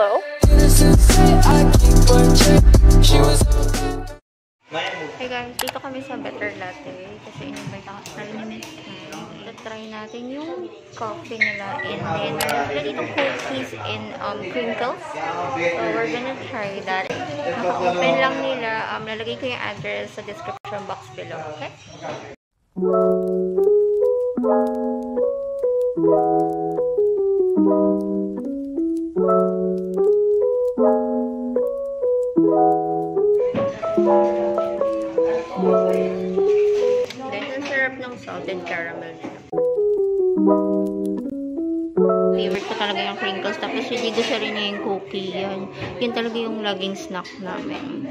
Hello? Hey guys, dito kami sa Better Latte kasi in-invite ako sa Miss try natin yung coffee nila and then meron dito cookies and um, crinkles. So we're gonna try that. Naka-open lang nila. Um, lalagay ko yung address sa description box below, okay? Salted caramel nila. Favorite ko talaga yung crinkles. Tapos, hindi ko siya rin yung cookie. Yan. Yun talaga yung laging snack namin.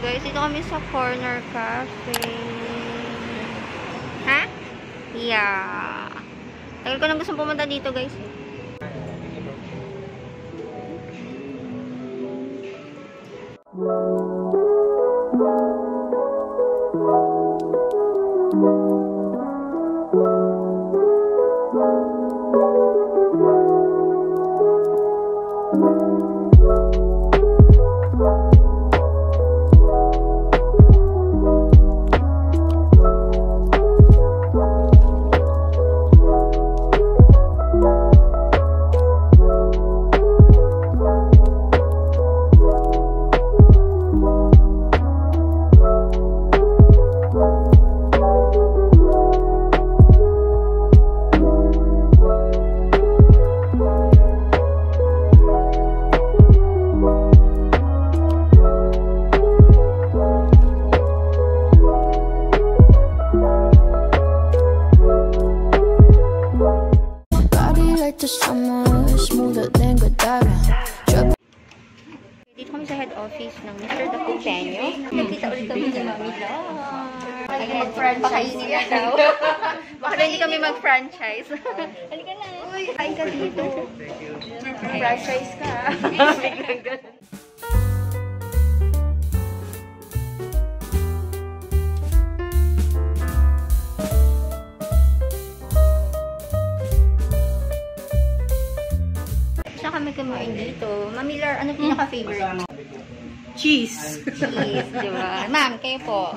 Guys, dito kami sa Corner Cafe. Ha? Yeah. Tagal ko na gusto pumunta dito, guys. The summer, smoother than Godiva. Drop Dito kami sa head office ng Mr. Daco Peño. Nagkita ulit kami ni Mami. Ayan, mag-franchise na daw. Baka hindi kami mag-franchise. Halika na. Uy, kain ka dito. Franchise ka. Kumain dito? Mami Lar, ano pinaka-favorite mo? Cheese. Cheese, di ba? Ma'am, kayo po.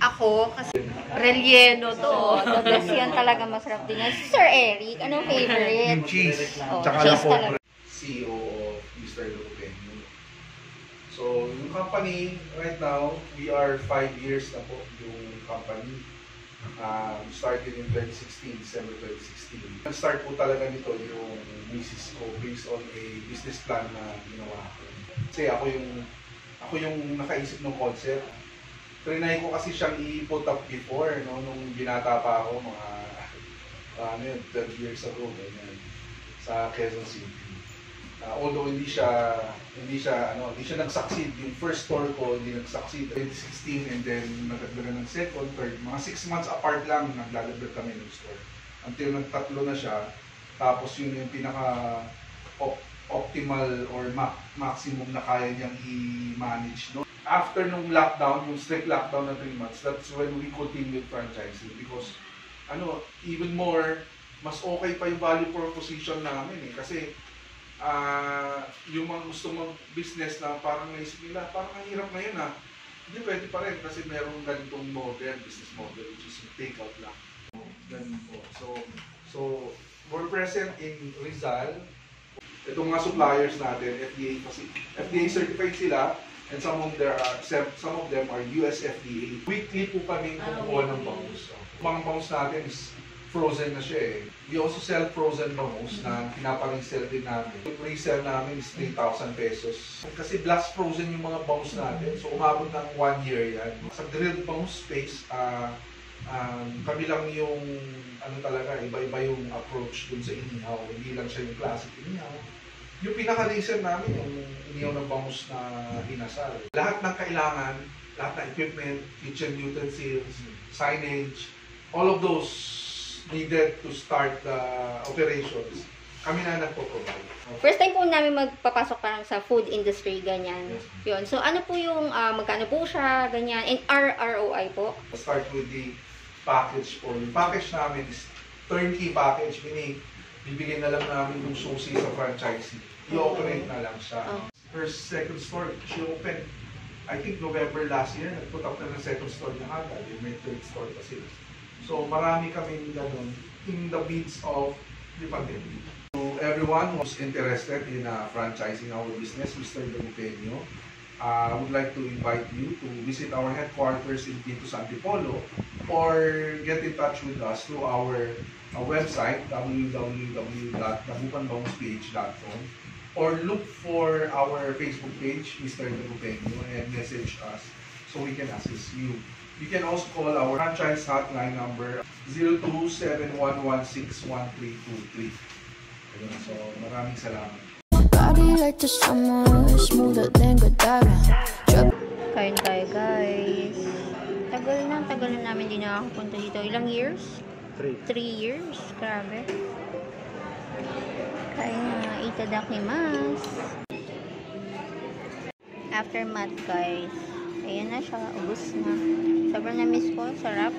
Ako, kasi relleno to. The best yan talaga masarap din yan. Sir Eric, anong favorite? Yung cheese. Oh, Tsaka cheese lang po, talaga. CEO of Mr. Lupenyo. So, yung company, right now, we are five years na po yung company. Um, started in 2016, December 2016. Nag-start po talaga nito yung misis ko based on a business plan na ginawa ko. Kasi ako yung ako yung nakaisip ng concept. Trinay ko kasi siyang i-put up before, no, nung binata pa ako, mga ano yun, 12 years ago, ganyan, sa Quezon City. Uh, although hindi siya hindi siya ano hindi siya nag-succeed. Yung first store ko hindi nag-succeed. 2016 and then nagdagdagan ng second third. Mga 6 months apart lang naglalagdag kami ng store until nagtatlo na siya tapos yun yung pinaka op- optimal or ma- maximum na kaya niyang i-manage no? After nung lockdown yung strict lockdown na 3 months that's when we continued franchising because ano even more mas okay pa yung value proposition namin eh. Kasi ah yung mga gusto mag-business na parang naisip nila, parang ang hirap na yun ah. Hindi pwede pa rin kasi merong ganitong model, business model, which is yung take-out lang. Ganun po. So, so we're present in Rizal. Itong mga suppliers natin, FDA, kasi FDA certified sila, and some of their are, some of them are US FDA. Weekly po kami kumukuha ng bangus. Mga bangus natin is frozen na siya eh. We also sell frozen bangus na pinapa-resell din namin. Yung resell namin is 3,000 pesos. Kasi blast frozen yung mga bangus natin. So umabot ng one year yan. Sa grilled bangus space, ah um, kami lang yung ano talaga, iba-iba yung approach dun sa inihaw. Hindi lang siya yung classic inihaw. Yung pinaka-resell namin, yung inihaw ng bangus na inasal. Lahat ng kailangan, lahat ng equipment, kitchen utensils, signage, all of those needed to start the operations, kami na nagpo-provide. First time po namin magpapasok parang sa food industry, ganyan. Yes. Yun. So, ano po yung, ah, magkano po siya, ganyan. And RROI po. Start with the package po. Yung package namin is turnkey package, meaning bibigyan na lang namin yung susi sa franchisee. I-operate na lang siya. Oh. Her second store, she opened, I think November last year, nag-put up na ng second store niya agad. May third store pa sila. So marami kami ganun in the midst of the pandemic. So everyone who's interested in uh, franchising our business, Mr. Uh, I would like to invite you to visit our headquarters in Quinto Antipolo or get in touch with us through our uh, website www.dagupanbangsph.com or look for our Facebook page, Mr. Dagupeño, and message us so we can assist you. You can also call our franchise hotline number 0271161323. Ayun, so maraming salamat. Kain tayo, guys. Tagal na, tagal na namin din nakakapunta dito. Ilang years? Three. Three years. Grabe. Kain na, itadakimasu. After mat, guys. Ayan na siya, ubos na. Sobrang na-miss ko, sarap.